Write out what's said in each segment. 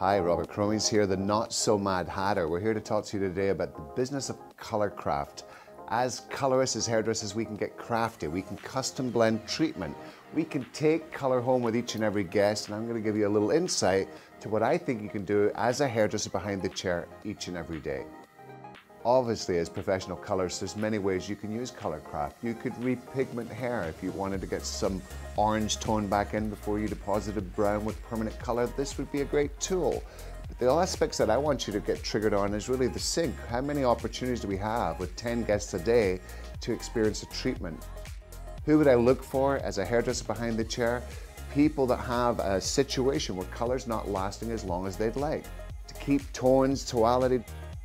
Hi, Robert Cromeans here, the Not So Mad Hatter. We're here to talk to you today about the business of color craft. As colorists, as hairdressers, we can get crafty. We can custom blend treatment. We can take color home with each and every guest, and I'm going to give you a little insight to what I think you can do as a hairdresser behind the chair each and every day. Obviously, as professional colorists, there's many ways you can use color craft. You could repigment hair if you wanted to get some orange tone back in before you deposited brown with permanent color. This would be a great tool. But the aspects that I want you to get triggered on is really the sink. How many opportunities do we have with 10 guests a day to experience a treatment? Who would I look for as a hairdresser behind the chair? People that have a situation where color's not lasting as long as they'd like. To keep tones, tonality,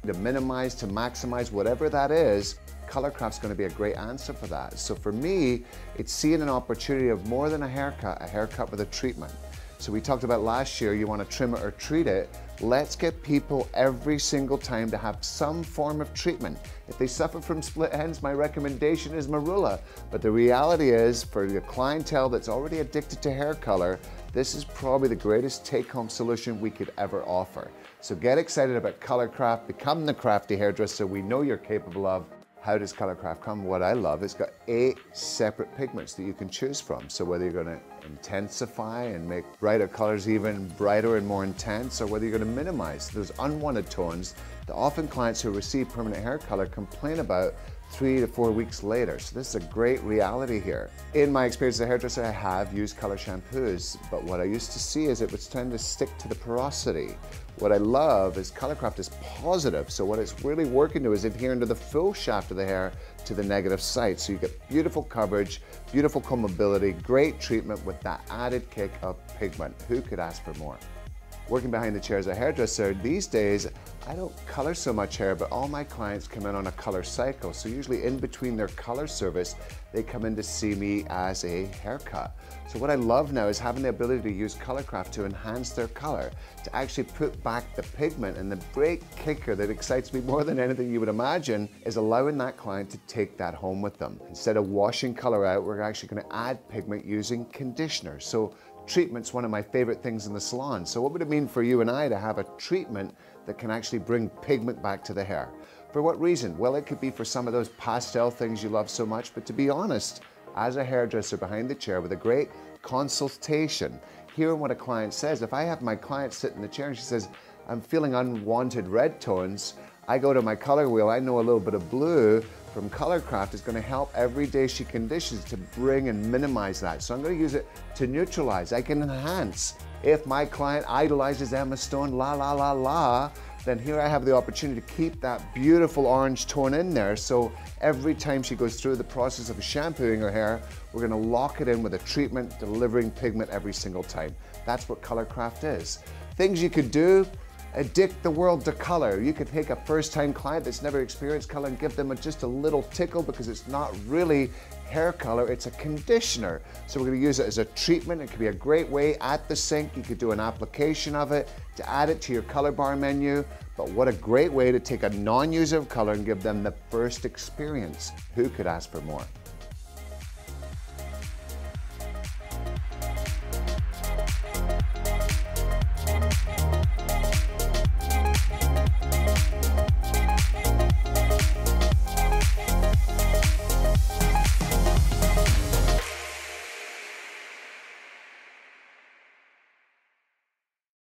to minimize, to maximize, whatever that is, Colorcraft's going to be a great answer for that. So for me, it's seeing an opportunity of more than a haircut, a haircut with a treatment. So we talked about last year, you want to trim it or treat it. Let's get people every single time to have some form of treatment. If they suffer from split ends, my recommendation is Marula. But the reality is, for the clientele that's already addicted to hair color, this is probably the greatest take-home solution we could ever offer. So get excited about Colorcraft, become the crafty hairdresser we know you're capable of, how does Colorcraft come? What I love, it's got eight separate pigments that you can choose from. So whether you're gonna intensify and make brighter colors even brighter and more intense, or whether you're gonna minimize those unwanted tones that often clients who receive permanent hair color complain about three to four weeks later. So this is a great reality here. In my experience as a hairdresser, I have used color shampoos, but what I used to see is it was tend to stick to the porosity. What I love is Colorcraft is positive, so what it's really working to is adhering to the full shaft of the hair to the negative side. So you get beautiful coverage, beautiful combability, great treatment with that added kick of pigment. Who could ask for more? Working behind the chair as a hairdresser, these days I don't color so much hair, but all my clients come in on a color cycle. So usually in between their color service, they come in to see me as a haircut. So what I love now is having the ability to use Colorcraft to enhance their color, to actually put back the pigment and the great kicker that excites me more than anything you would imagine is allowing that client to take that home with them. Instead of washing color out, we're actually gonna add pigment using conditioner. So treatment's one of my favorite things in the salon. So what would it mean for you and I to have a treatment that can actually bring pigment back to the hair? For what reason? Well, it could be for some of those pastel things you love so much, but to be honest, as a hairdresser behind the chair with a great consultation, hearing what a client says, if I have my client sit in the chair and she says, I'm feeling unwanted red tones, I go to my color wheel, I know a little bit of blue, from Colorcraft is going to help everyday she conditions to bring and minimize that. So I'm going to use it to neutralize. I can enhance. If my client idolizes Emma Stone, la la la la, then here I have the opportunity to keep that beautiful orange tone in there. So every time she goes through the process of shampooing her hair, we're gonna lock it in with a treatment, delivering pigment every single time. That's what Colorcraft is. Things you could do, addict the world to color. You could take a first-time client that's never experienced color and give them a, just a little tickle because it's not really hair color, it's a conditioner. So we're gonna use it as a treatment. It could be a great way at the sink. You could do an application of it to add it to your color bar menu. But what a great way to take a non-user of color and give them the first experience. Who could ask for more?